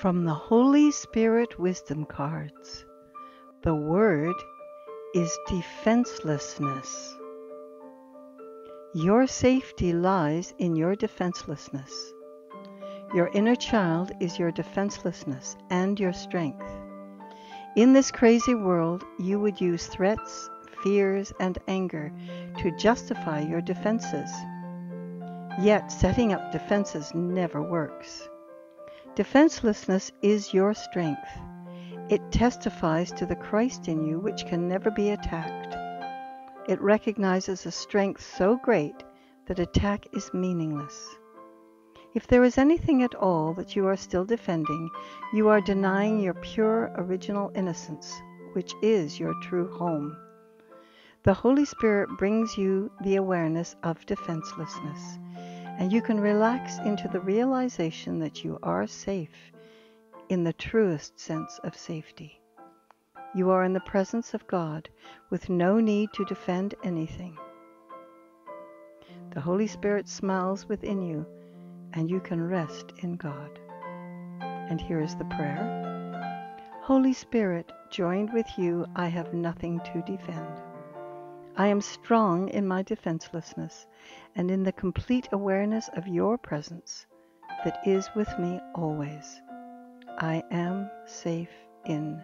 From the Holy Spirit Wisdom Cards, the word is defenselessness. Your safety lies in your defenselessness. Your inner child is your defenselessness and your strength. In this crazy world, you would use threats, fears, and anger to justify your defenses. Yet, setting up defenses never works. Defenselessness is your strength. It testifies to the Christ in you, which can never be attacked. It recognizes a strength so great that attack is meaningless. If there is anything at all that you are still defending, you are denying your pure original innocence, which is your true home. The Holy Spirit brings you the awareness of defenselessness and you can relax into the realization that you are safe in the truest sense of safety. You are in the presence of God with no need to defend anything. The Holy Spirit smiles within you, and you can rest in God. And here is the prayer Holy Spirit, joined with you, I have nothing to defend. I am strong in my defenselessness and in the complete awareness of your presence that is with me always. I am safe in.